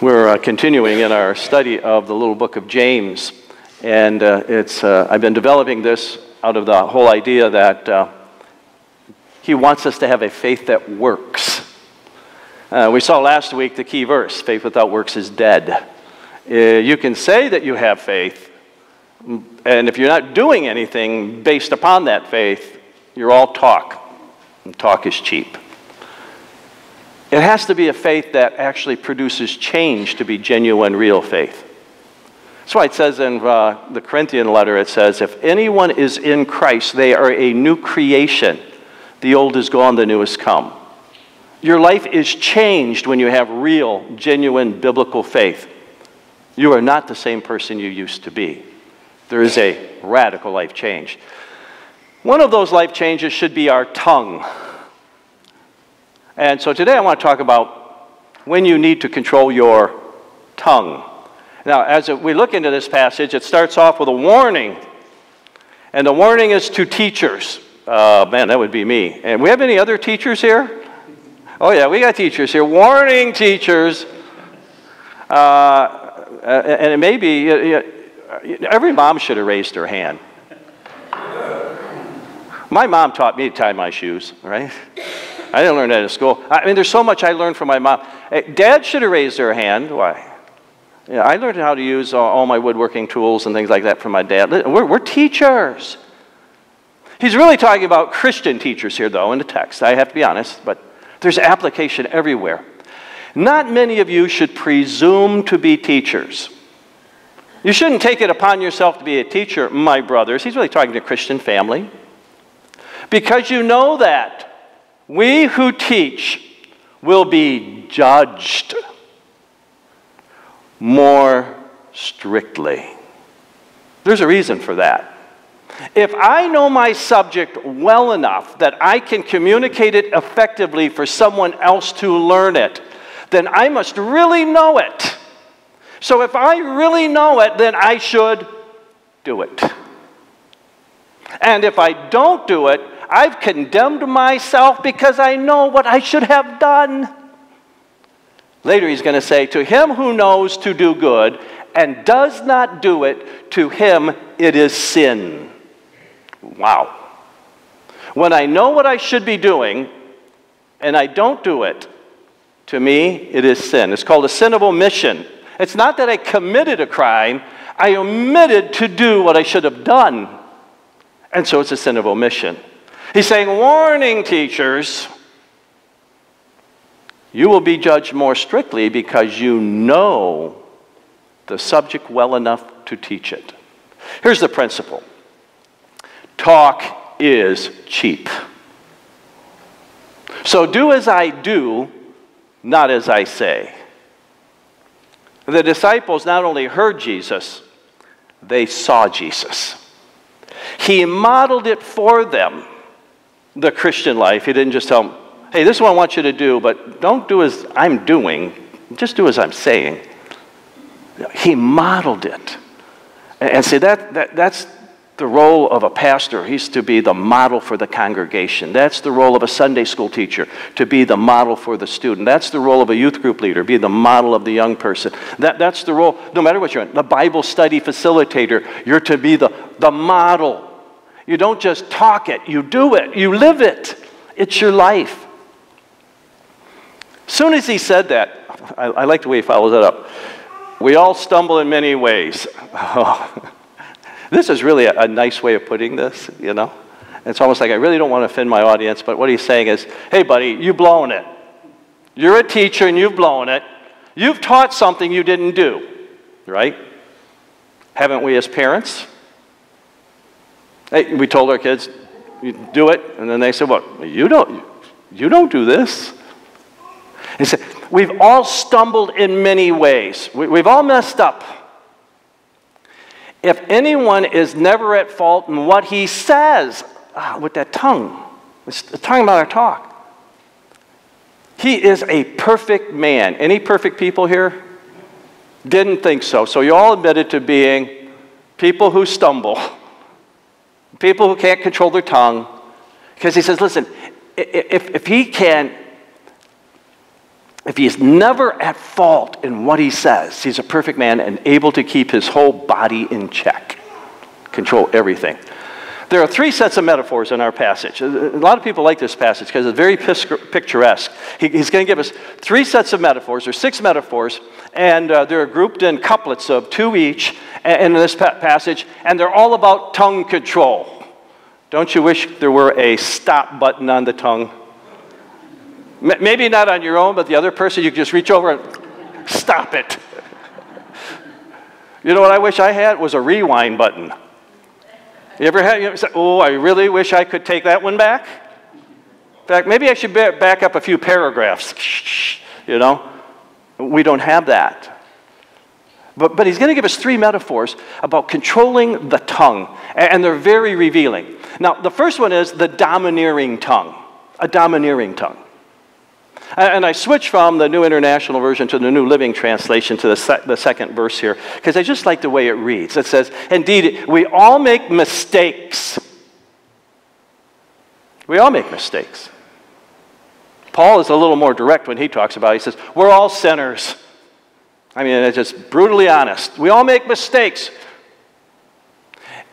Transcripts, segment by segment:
We're uh, continuing in our study of the little book of James, and uh, it's, uh, I've been developing this out of the whole idea that uh, he wants us to have a faith that works. Uh, we saw last week the key verse faith without works is dead. Uh, you can say that you have faith, and if you're not doing anything based upon that faith, you're all talk, and talk is cheap. It has to be a faith that actually produces change to be genuine, real faith. That's why it says in uh, the Corinthian letter, it says, If anyone is in Christ, they are a new creation. The old is gone, the new has come. Your life is changed when you have real, genuine biblical faith. You are not the same person you used to be. There is a radical life change. One of those life changes should be our tongue. And so today I want to talk about when you need to control your tongue. Now, as we look into this passage, it starts off with a warning. And the warning is to teachers. Uh, man, that would be me. And we have any other teachers here? Oh, yeah, we got teachers here. Warning, teachers. Uh, and it may be, every mom should have raised her hand. My mom taught me to tie my shoes, right? I didn't learn that in school. I mean, there's so much I learned from my mom. Eh, dad should have raised their hand. Why? Yeah, I learned how to use all my woodworking tools and things like that from my dad. We're, we're teachers. He's really talking about Christian teachers here, though, in the text. I have to be honest, but there's application everywhere. Not many of you should presume to be teachers. You shouldn't take it upon yourself to be a teacher, my brothers. He's really talking to a Christian family. Because you know that we who teach will be judged more strictly. There's a reason for that. If I know my subject well enough that I can communicate it effectively for someone else to learn it, then I must really know it. So if I really know it, then I should do it. And if I don't do it, I've condemned myself because I know what I should have done. Later, he's going to say, To him who knows to do good and does not do it, to him it is sin. Wow. When I know what I should be doing and I don't do it, to me it is sin. It's called a sin of omission. It's not that I committed a crime, I omitted to do what I should have done. And so it's a sin of omission. He's saying, warning teachers, you will be judged more strictly because you know the subject well enough to teach it. Here's the principle talk is cheap. So do as I do, not as I say. The disciples not only heard Jesus, they saw Jesus. He modeled it for them the Christian life. He didn't just tell them, hey, this is what I want you to do, but don't do as I'm doing, just do as I'm saying. He modeled it. And see, that, that, that's the role of a pastor. He's to be the model for the congregation. That's the role of a Sunday school teacher, to be the model for the student. That's the role of a youth group leader, be the model of the young person. That, that's the role, no matter what you're in, the Bible study facilitator, you're to be the, the model you don't just talk it, you do it, you live it. It's your life. Soon as he said that, I, I like the way he follows that up. We all stumble in many ways. this is really a, a nice way of putting this, you know? It's almost like I really don't want to offend my audience, but what he's saying is, hey, buddy, you've blown it. You're a teacher and you've blown it. You've taught something you didn't do, right? Haven't we as parents? Hey, we told our kids, do it, and then they said, What? You don't, you don't do this. He said, We've all stumbled in many ways. We, we've all messed up. If anyone is never at fault in what he says, ah, with that tongue, it's talking about our talk. He is a perfect man. Any perfect people here? Didn't think so. So you all admitted to being people who stumble people who can't control their tongue. Because he says, listen, if, if he can if he's never at fault in what he says, he's a perfect man and able to keep his whole body in check, control everything. There are three sets of metaphors in our passage. A lot of people like this passage because it's very picturesque. he's going to give us three sets of metaphors, or six metaphors, and uh, they're grouped in couplets of two each in this passage, and they're all about tongue control. Don't you wish there were a stop button on the tongue? Maybe not on your own, but the other person, you could just reach over and stop it. You know what I wish I had was a rewind button. You ever had, you ever say, oh, I really wish I could take that one back? In fact, maybe I should back up a few paragraphs. You know? We don't have that. But, but he's going to give us three metaphors about controlling the tongue, and they're very revealing. Now, the first one is the domineering tongue, a domineering tongue. And I switch from the New International Version to the New Living Translation to the, se- the second verse here, because I just like the way it reads. It says, Indeed, we all make mistakes. We all make mistakes. Paul is a little more direct when he talks about it. He says, We're all sinners. I mean, it's just brutally honest. We all make mistakes.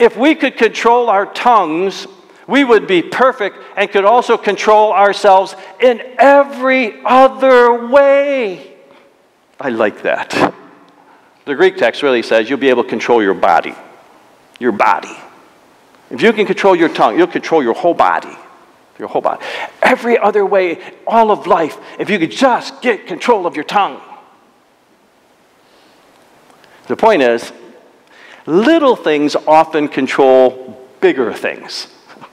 If we could control our tongues, we would be perfect and could also control ourselves in every other way. I like that. The Greek text really says you'll be able to control your body. Your body. If you can control your tongue, you'll control your whole body. Your whole body. Every other way, all of life, if you could just get control of your tongue. The point is, little things often control bigger things.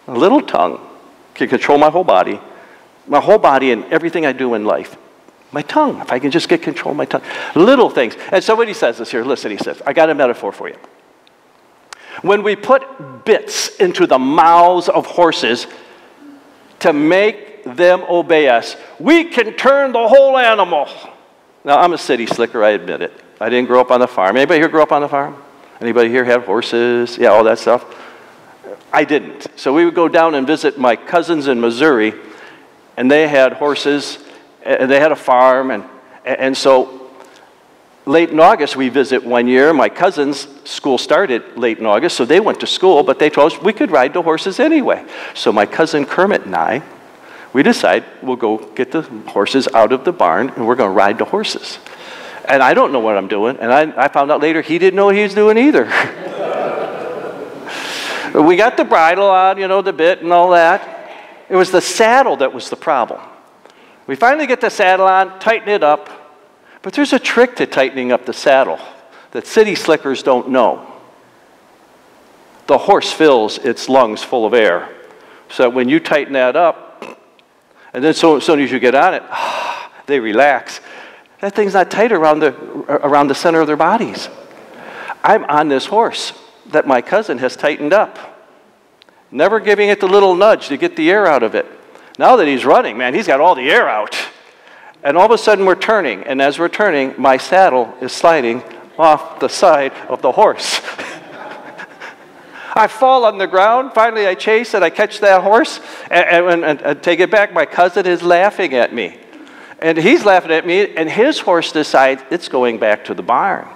A little tongue can control my whole body, my whole body and everything I do in life. My tongue, if I can just get control of my tongue. Little things. And somebody says this here, listen, he says, I got a metaphor for you. When we put bits into the mouths of horses to make them obey us, we can turn the whole animal. Now, I'm a city slicker, I admit it. I didn't grow up on the farm. Anybody here grow up on the farm? Anybody here have horses? Yeah, all that stuff. I didn't. So we would go down and visit my cousins in Missouri, and they had horses, and they had a farm, and, and so late in August we visit one year. My cousins' school started late in August, so they went to school, but they told us we could ride the horses anyway. So my cousin Kermit and I, we decide we'll go get the horses out of the barn, and we're going to ride the horses. And I don't know what I'm doing, and I, I found out later he didn't know what he was doing either. We got the bridle on, you know, the bit and all that. It was the saddle that was the problem. We finally get the saddle on, tighten it up, but there's a trick to tightening up the saddle that city slickers don't know. The horse fills its lungs full of air. So when you tighten that up, and then so, as soon as you get on it, they relax. That thing's not tight around the, around the center of their bodies. I'm on this horse that my cousin has tightened up. Never giving it the little nudge to get the air out of it. Now that he's running, man, he's got all the air out. And all of a sudden we're turning, and as we're turning, my saddle is sliding off the side of the horse. I fall on the ground. Finally, I chase and I catch that horse and, and, and, and, take it back. My cousin is laughing at me. And he's laughing at me, and his horse decides it's going back to the barn.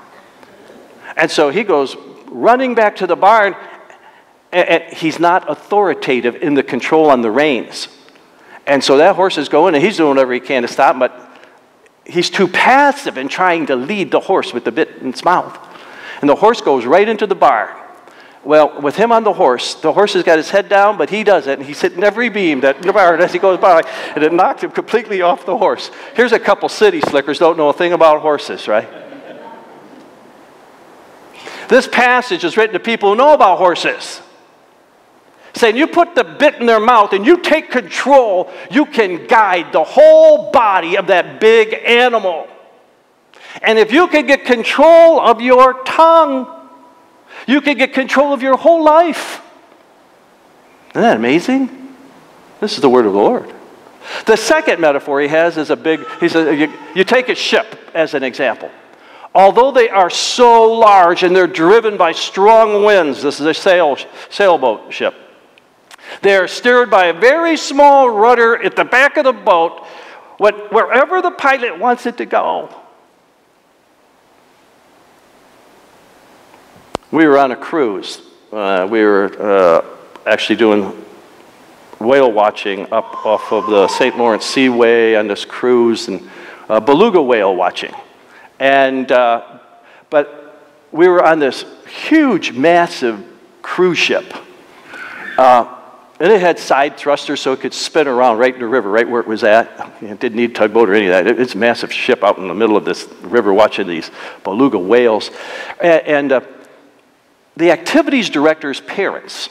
And so he goes running back to the barn, and he's not authoritative in the control on the reins. And so that horse is going, and he's doing whatever he can to stop, but he's too passive in trying to lead the horse with the bit in its mouth. And the horse goes right into the barn. Well, with him on the horse, the horse has got his head down, but he doesn't. And he's hitting every beam that as he goes by, and it knocked him completely off the horse. Here's a couple city slickers don't know a thing about horses, right? This passage is written to people who know about horses. Saying you put the bit in their mouth and you take control, you can guide the whole body of that big animal. And if you can get control of your tongue, you can get control of your whole life. Isn't that amazing? This is the word of the Lord. The second metaphor he has is a big, he says, you, you take a ship as an example. Although they are so large and they're driven by strong winds, this is a sail, sailboat ship. They are steered by a very small rudder at the back of the boat, wherever the pilot wants it to go. We were on a cruise. Uh, we were uh, actually doing whale watching up off of the St. Lawrence Seaway on this cruise and uh, beluga whale watching. And, uh, but we were on this huge, massive cruise ship. Uh, and it had side thrusters so it could spin around right in the river, right where it was at. It didn't need tugboat or any of that. It's a massive ship out in the middle of this river watching these beluga whales. And, and uh, the activities director's parents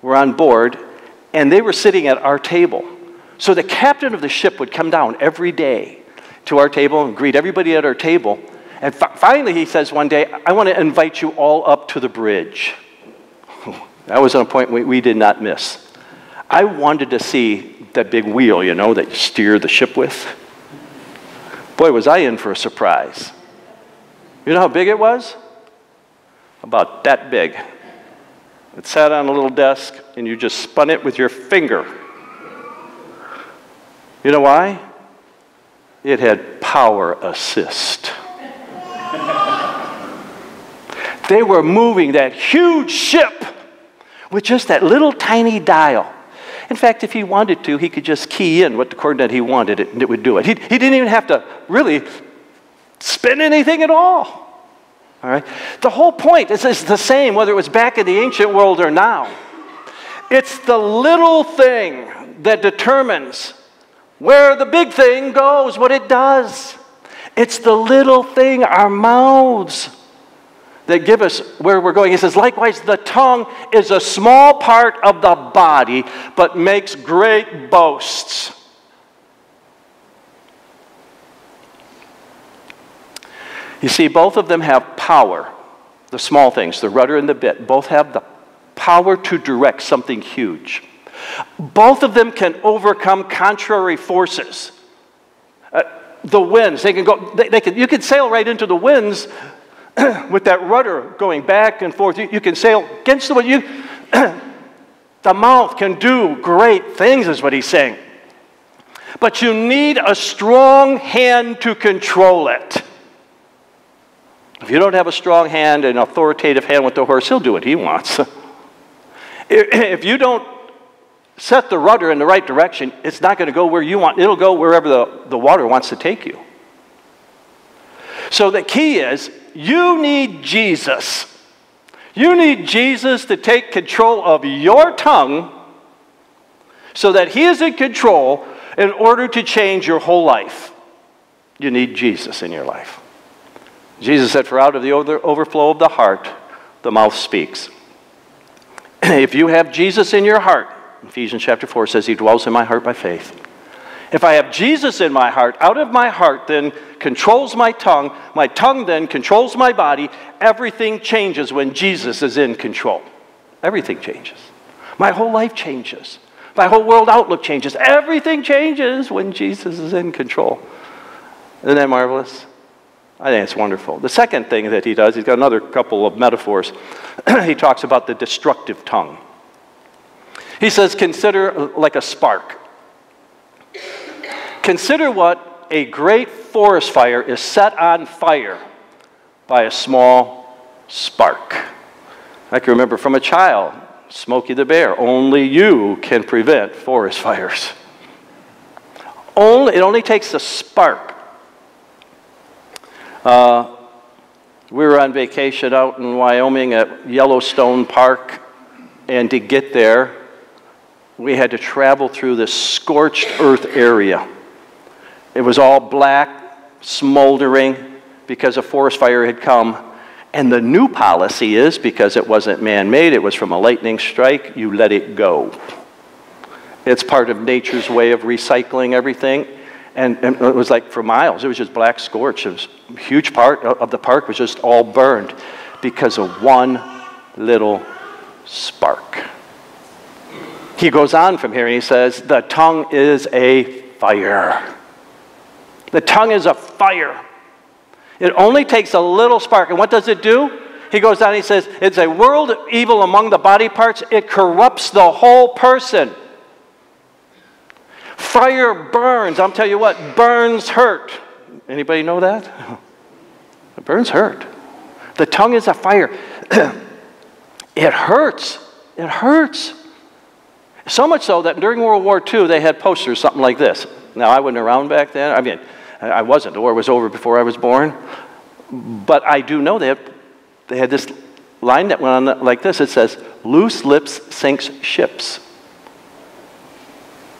were on board and they were sitting at our table. So the captain of the ship would come down every day to our table and greet everybody at our table. And fi- finally, he says one day, I want to invite you all up to the bridge. that was a point we, we did not miss. I wanted to see that big wheel, you know, that you steer the ship with. Boy, was I in for a surprise. You know how big it was? About that big. It sat on a little desk, and you just spun it with your finger. You know why? It had power assist. they were moving that huge ship with just that little tiny dial. In fact, if he wanted to, he could just key in what the coordinate he wanted and it would do it. He, he didn't even have to really spin anything at all. All right? The whole point is, is the same whether it was back in the ancient world or now. It's the little thing that determines where the big thing goes, what it does. It's the little thing, our mouths, that give us where we're going. He says, likewise, the tongue is a small part of the body, but makes great boasts. You see, both of them have power. The small things, the rudder and the bit, both have the power to direct something huge. Both of them can overcome contrary forces. Uh, the winds, they can go, they, they, can, you can sail right into the winds with that rudder going back and forth. You, you can sail against the wind. You, the mouth can do great things, is what he's saying. But you need a strong hand to control it. If you don't have a strong hand, an authoritative hand with the horse, he'll do what he wants. if you don't set the rudder in the right direction, it's not going to go where you want. It'll go wherever the, the water wants to take you. So the key is you need Jesus. You need Jesus to take control of your tongue so that he is in control in order to change your whole life. You need Jesus in your life. Jesus said, For out of the overflow of the heart, the mouth speaks. if you have Jesus in your heart, Ephesians chapter 4 says, He dwells in my heart by faith. If I have Jesus in my heart, out of my heart then controls my tongue, my tongue then controls my body, everything changes when Jesus is in control. Everything changes. My whole life changes. My whole world outlook changes. Everything changes when Jesus is in control. Isn't that marvelous? I think it's wonderful. The second thing that he does, he's got another couple of metaphors. he talks about the destructive tongue. He says, consider like a spark. Consider what a great forest fire is set on fire by a small spark. I can remember from a child, Smokey the Bear, only you can prevent forest fires. Only, it only takes a spark uh, we were on vacation out in Wyoming at Yellowstone Park, and to get there, we had to travel through this scorched earth area. It was all black, smoldering, because a forest fire had come. And the new policy is because it wasn't man made, it was from a lightning strike, you let it go. It's part of nature's way of recycling everything. And, and, it was like for miles, it was just black scorch. It was a huge part of the park was just all burned because of one little spark. He goes on from here and he says, The tongue is a fire. The tongue is a fire. It only takes a little spark. And what does it do? He goes on, he says, It's a world of evil among the body parts. It corrupts the whole person Fire burns. I'll tell you what, burns hurt. Anybody know that? It burns hurt. The tongue is a fire. it hurts. It hurts. So much so that during World War II, they had posters, something like this. Now, I wasn't around back then. I mean, I wasn't. The war was over before I was born. But I do know that they had this line that went on like this it says, Loose lips sinks ships.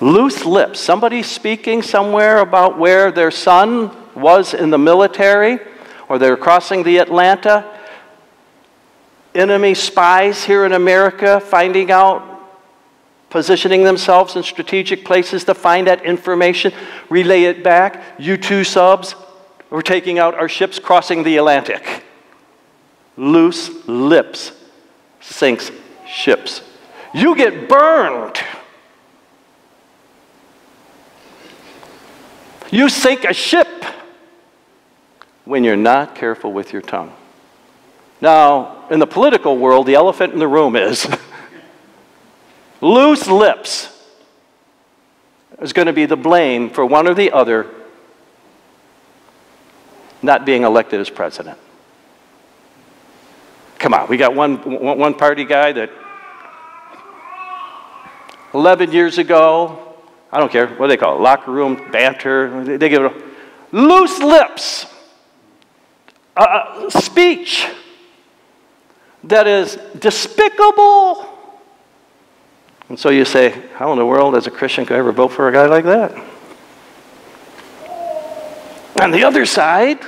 Loose lips. Somebody speaking somewhere about where their son was in the military or they're crossing the Atlantic. Enemy spies here in America finding out positioning themselves in strategic places to find that information, relay it back. U 2 subs, we're taking out our ships crossing the Atlantic. Loose lips sinks ships. You get burned. You sink a ship when you're not careful with your tongue. Now, in the political world, the elephant in the room is Loose lips is going to be the blame for one or the other not being elected as president. Come on, we got one, one party guy that 11 years ago, I don't care, what do they call it? Locker room banter. They give it a, loose lips, speech that is despicable and so you say, how in the world, as a Christian, could I ever vote for a guy like that? On the other side,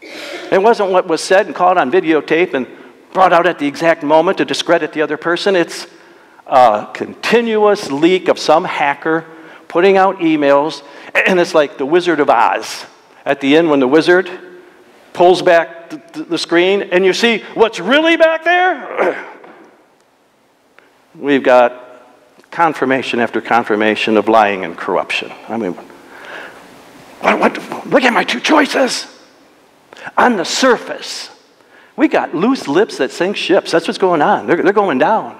it wasn't what was said and caught on videotape and brought out at the exact moment to discredit the other person. It's a continuous leak of some hacker putting out emails, and it's like the Wizard of Oz. At the end, when the wizard pulls back the, screen and you see what's really back there, we've got confirmation after confirmation of lying and corruption. I mean, what, what, look at my two choices. On the surface, we got loose lips that sink ships. That's what's going on. They're, they're going down.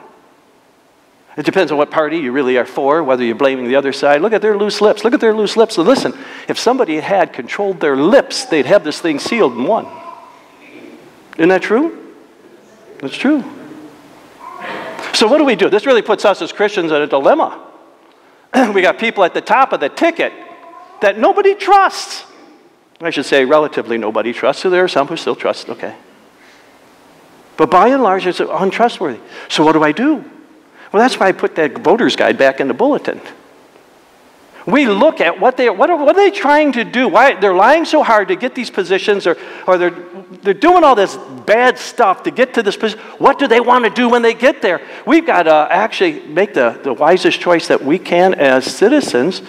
It depends on what party you really are for, whether you're blaming the other side. Look at their loose lips. Look at their loose lips. So listen, if somebody had controlled their lips, they'd have this thing sealed and won. Isn't that true? That's true. So, what do we do? This really puts us as Christians in a dilemma. we got people at the top of the ticket that nobody trusts. I should say, relatively nobody trusts. So, there are some who still trust, okay. But by and large, it's untrustworthy. So, what do I do? Well, that's why I put that voter's guide back in the bulletin. We look at what they what are, what are they trying to do? Why they're lying so hard to get these positions, or, or they're they're doing all this bad stuff to get to this position. What do they want to do when they get there? We've got to actually make the, the wisest choice that we can as citizens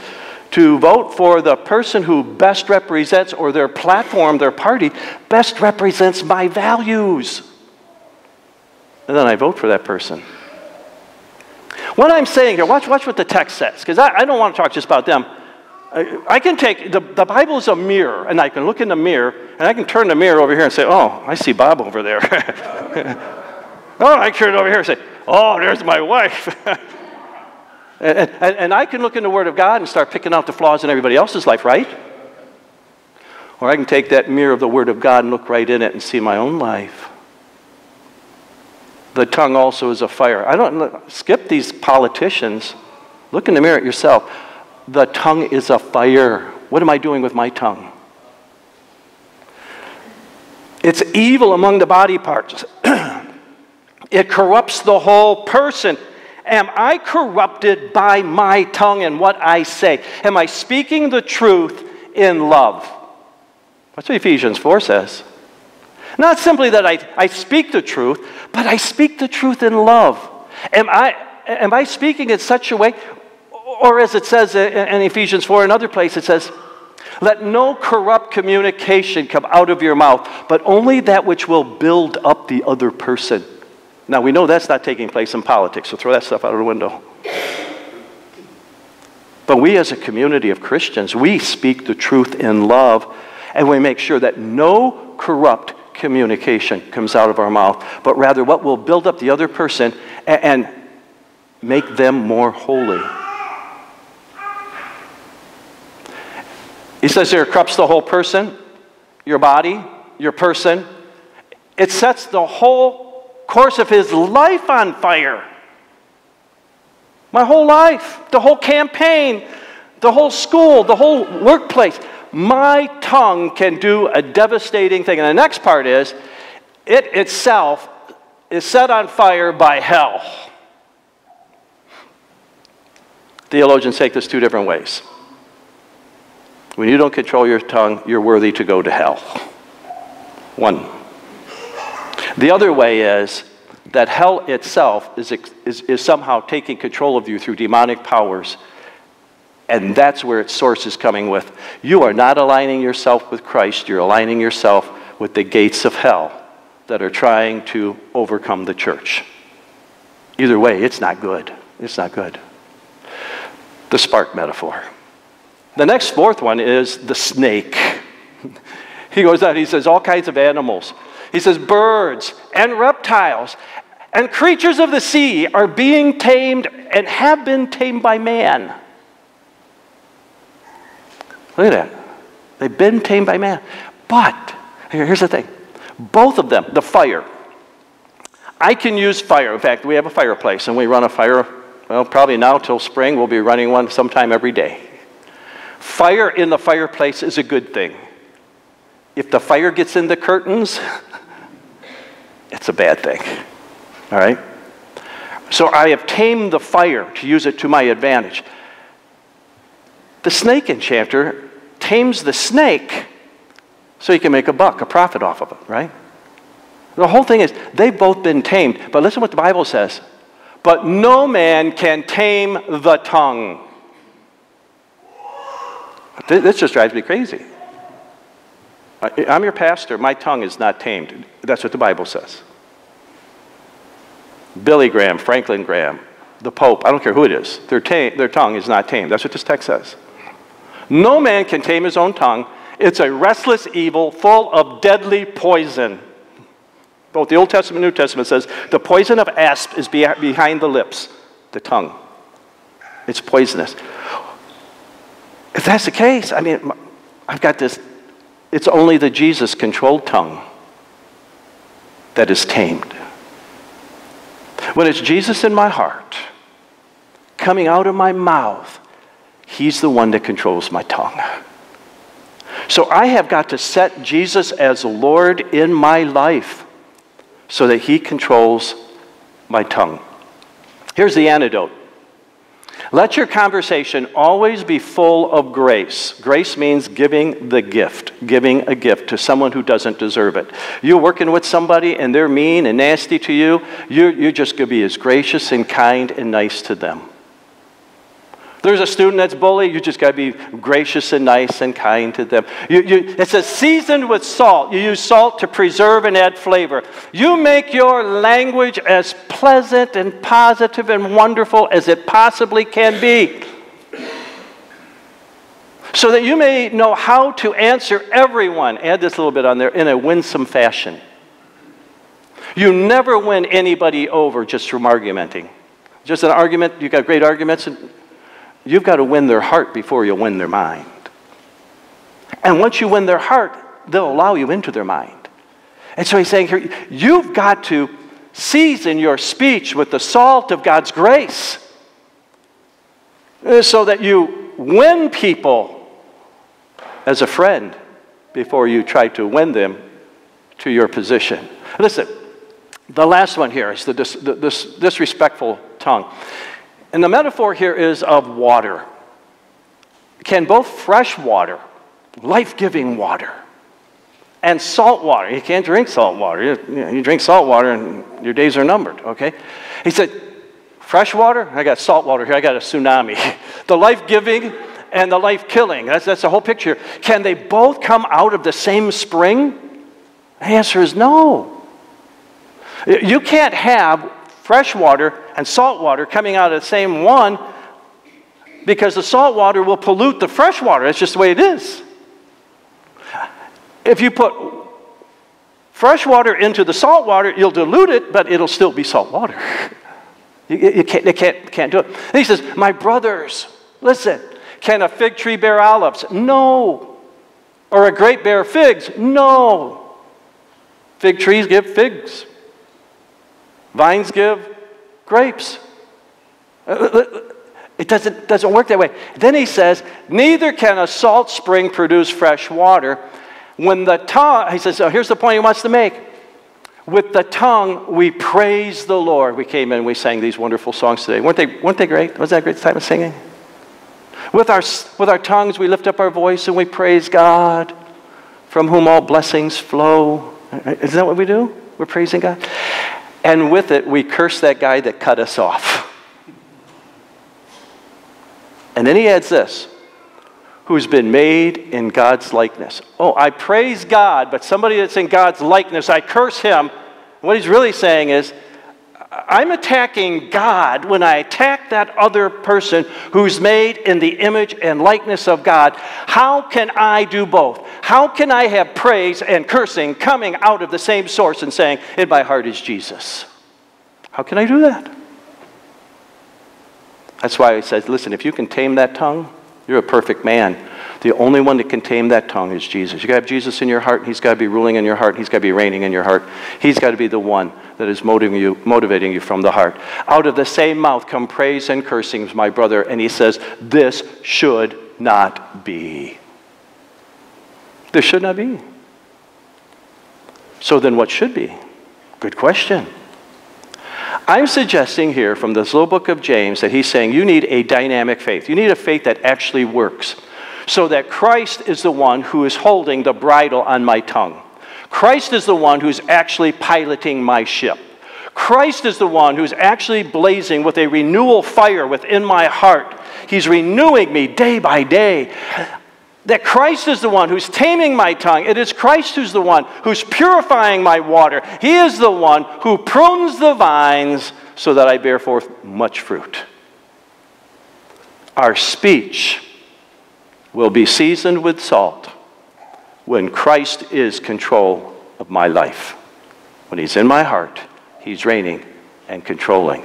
to vote for the person who best represents, or their platform, their party, best represents my values. And then I vote for that person. What I'm saying here, watch, watch what the text says, because I, I don't want to talk just about them. I can take, the, the Bible is a mirror, and I can look in the mirror, and I can turn the mirror over here and say, oh, I see Bob over there. oh, I turn it over here and say, oh, there's my wife. and, and, and I can look in the Word of God and start picking out the flaws in everybody else's life, right? Or I can take that mirror of the Word of God and look right in it and see my own life. The tongue also is a fire. I don't skip these politicians. Look in the mirror at yourself. The tongue is a fire. What am I doing with my tongue? It's evil among the body parts. it corrupts the whole person. Am I corrupted by my tongue and what I say? Am I speaking the truth in love? That's what Ephesians 4 says. Not simply that I, I speak the truth, but I speak the truth in love. Am I, am I speaking in such a way or as it says in Ephesians 4, another place, it says, Let no corrupt communication come out of your mouth, but only that which will build up the other person. Now, we know that's not taking place in politics, so throw that stuff out of the window. But we, as a community of Christians, we speak the truth in love, and we make sure that no corrupt communication comes out of our mouth, but rather what will build up the other person and make them more holy. He says here, it corrupts the whole person, your body, your person. It sets the whole course of his life on fire. My whole life, the whole campaign, the whole school, the whole workplace. My tongue can do a devastating thing. And the next part is it itself is set on fire by hell. Theologians take this two different ways. When you don't control your tongue, you're worthy to go to hell. One. The other way is that hell itself is, is, is somehow taking control of you through demonic powers. And that's where its source is coming with. You are not aligning yourself with Christ, you're aligning yourself with the gates of hell that are trying to overcome the church. Either way, it's not good. It's not good the spark metaphor. The next fourth one is the snake. he goes on, he says, all kinds of animals. He says, birds and reptiles and creatures of the sea are being tamed and have been tamed by man. Look at that. They've been tamed by man. But, here's the thing both of them, the fire, I can use fire. In fact, we have a fireplace and we run a fire well, probably now till spring, we'll be running one sometime every day. Fire in the fireplace is a good thing. If the fire gets in the curtains, it's a bad thing. All right? So I have tamed the fire to use it to my advantage. The snake enchanter tames the snake so he can make a buck, a profit off of it, right? The whole thing is they've both been tamed. But listen what the Bible says but no man can tame the tongue. This just drives me crazy. I'm your pastor. My tongue is not tamed. That's what the Bible says. Billy Graham, Franklin Graham, the Pope, I don't care who it is, their, their tongue is not tamed. That's what this text says. No man can tame his own tongue. It's a restless evil full of deadly poison. Both the Old Testament and New Testament says the poison of asp is behind the lips, the tongue. It's poisonous. If that's the case, I mean, I've got this, it's only the Jesus controlled tongue that is tamed. When it's Jesus in my heart, coming out of my mouth, He's the one that controls my tongue. So I have got to set Jesus as Lord in my life so that He controls my tongue. Here's the antidote. Let your conversation always be full of grace. Grace means giving the gift, giving a gift to someone who doesn't deserve it. You're working with somebody and they're mean and nasty to you, you're, you're just going to be as gracious and kind and nice to them there's a student that's bullied, you just got to be gracious and nice and kind to them. You, you, it says seasoned with salt. You use salt to preserve and add flavor. You make your language as pleasant and positive and wonderful as it possibly can be. So that you may know how to answer everyone, add this little bit on there, in a winsome fashion. You never win anybody over just from argumenting. Just an argument, you got great arguments, and You've got to win their heart before you win their mind. And once you win their heart, they'll allow you into their mind. And so he's saying here, you've got to season your speech with the salt of God's grace uh, so that you win people as a friend before you try to win them to your position. Listen, the last one here is the, dis- the dis- disrespectful tongue. And the metaphor here is of water. Can both fresh water, life giving water, and salt water, you can't drink salt water. You, you, know, you drink salt water and your days are numbered, okay? He said, fresh water, I got salt water here, I got a tsunami. the life giving and the life killing, that's, that's the whole picture. Can they both come out of the same spring? The answer is no. You can't have fresh water and salt water coming out of the same one because the salt water will pollute the fresh water. That's just the way it is. If you put fresh water into the salt water, you'll dilute it, but it'll still be salt water. You, you can't, they can't, can't do it. And he says, My brothers, listen, can a fig tree bear olives? No. Or a grape bear figs? No. Fig trees give figs, vines give grapes. Uh, uh, uh, it doesn't, doesn't work that way. Then he says, Neither can a salt spring produce fresh water. When the tongue, he says, so here's the point he wants to make. With the tongue, we praise the Lord. We came in, we sang these wonderful songs today. Weren't they, weren't they great? Wasn't that a great time of singing? With our, with our tongues, we lift up our voice and we praise God, from whom all blessings flow. Isn't that what we do? We're praising God. And with it, we curse that guy that cut us off. And then he adds this who's been made in God's likeness. Oh, I praise God, but somebody that's in God's likeness, I curse him. What he's really saying is, I'm attacking God when I attack that other person who's made in the image and likeness of God. How can I do both? How can I have praise and cursing coming out of the same source and saying, In my heart is Jesus? How can I do that? That's why he says, Listen, if you can tame that tongue, you're a perfect man. The only one that can tame that tongue is Jesus. You got to have Jesus in your heart, and He's got to be ruling in your heart, and He's got to be reigning in your heart. He's got to be the one that is motivating you, motivating you from the heart. Out of the same mouth come praise and cursings, my brother. And He says, This should not be. This should not be. So then, what should be? Good question. I'm suggesting here from this little book of James that he's saying you need a dynamic faith. You need a faith that actually works. So that Christ is the one who is holding the bridle on my tongue. Christ is the one who's actually piloting my ship. Christ is the one who's actually blazing with a renewal fire within my heart. He's renewing me day by day that Christ is the one who's taming my tongue. It is Christ who's the one who's purifying my water. He is the one who prunes the vines so that I bear forth much fruit. Our speech will be seasoned with salt when Christ is control of my life. When he's in my heart, he's reigning and controlling.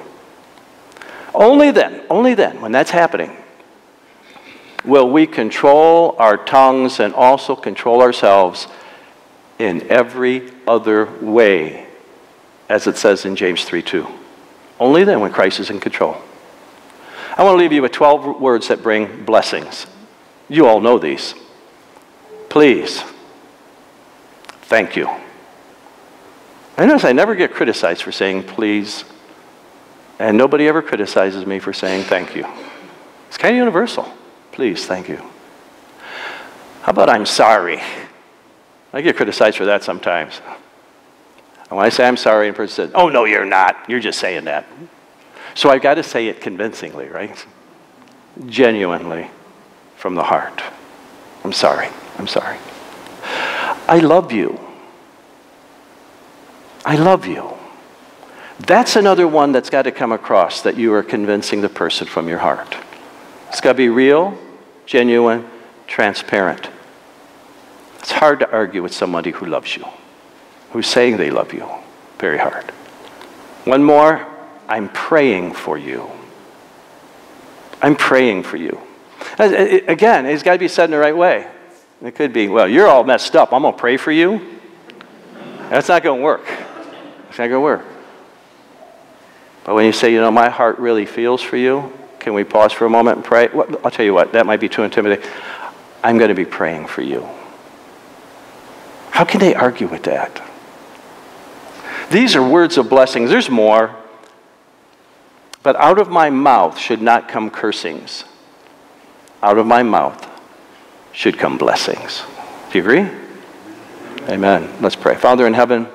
Only then, only then, when that's happening, will we control our tongues and also control ourselves in every other way, as it says in James 3 2. Only then when Christ is in control. I want to leave you with 12 words that bring blessings. You all know these. Please. Thank you. I notice I never get criticized for saying please, and nobody ever criticizes me for saying thank you. It's kind of universal. Please, thank you. How about I'm sorry? I get criticized for that sometimes. And when I say I'm sorry, and person says, Oh, no, you're not. You're just saying that. So I've got to say it convincingly, right? Genuinely, from the heart. I'm sorry. I'm sorry. I love you. I love you. That's another one that's got to come across that you are convincing the person from your heart. It's got to be real, genuine, transparent. It's hard to argue with somebody who loves you, who's saying they love you. Very hard. One more I'm praying for you. I'm praying for you. Again, it's got to be said in the right way. It could be, well, you're all messed up. I'm going to pray for you. That's not going to work. It's not going to work. But when you say, you know, my heart really feels for you, can we pause for a moment and pray? I'll tell you what, that might be too intimidating. I'm going to be praying for you. How can they argue with that? These are words of blessings. There's more. But out of my mouth should not come cursings. Out of my mouth should come blessings. Do you agree? Amen. Let's pray. Father in heaven,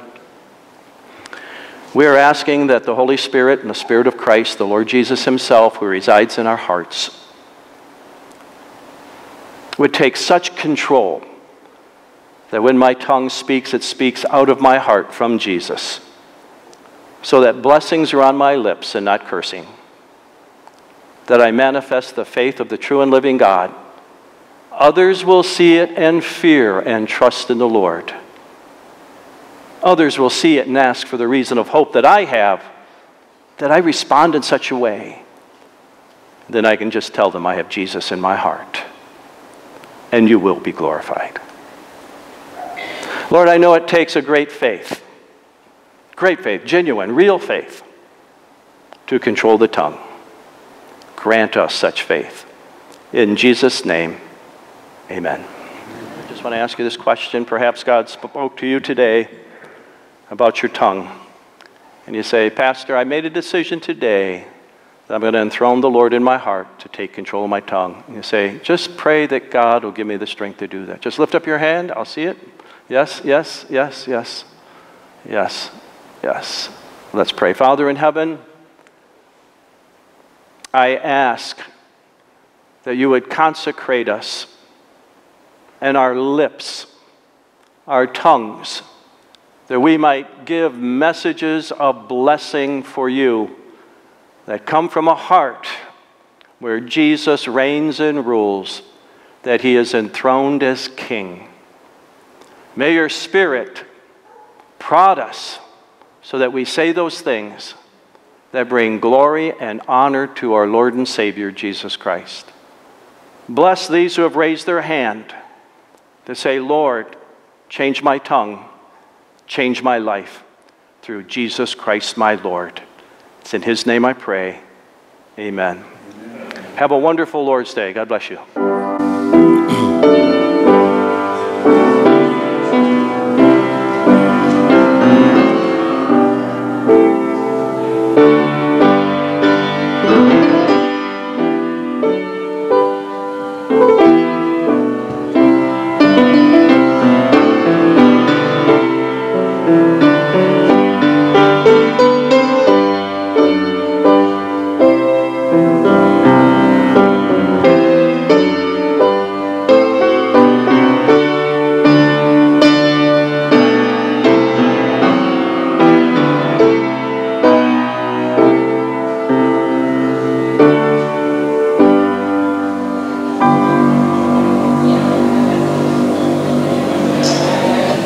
we are asking that the Holy Spirit and the Spirit of Christ, the Lord Jesus Himself, who resides in our hearts, would take such control that when my tongue speaks, it speaks out of my heart from Jesus, so that blessings are on my lips and not cursing, that I manifest the faith of the true and living God. Others will see it and fear and trust in the Lord. Others will see it and ask for the reason of hope that I have, that I respond in such a way. Then I can just tell them I have Jesus in my heart. And you will be glorified. Lord, I know it takes a great faith, great faith, genuine, real faith, to control the tongue. Grant us such faith. In Jesus' name, amen. I just want to ask you this question. Perhaps God spoke to you today about your tongue. And you say, Pastor, I made a decision today that I'm going to enthrone the Lord in my heart to take control of my tongue. And you say, just pray that God will give me the strength to do that. Just lift up your hand. I'll see it. Yes, yes, yes, yes, yes, yes. Let's pray. Father in heaven, I ask that you would consecrate us and our lips, our tongues, that we might give messages of blessing for you that come from a heart where Jesus reigns and rules, that he is enthroned as king. May your spirit prod us so that we say those things that bring glory and honor to our Lord and Savior, Jesus Christ. Bless these who have raised their hand to say, Lord, change my tongue, change my life through Jesus Christ my Lord. It's in His name I pray. Amen. Amen. Have a wonderful Lord's Day. God bless you.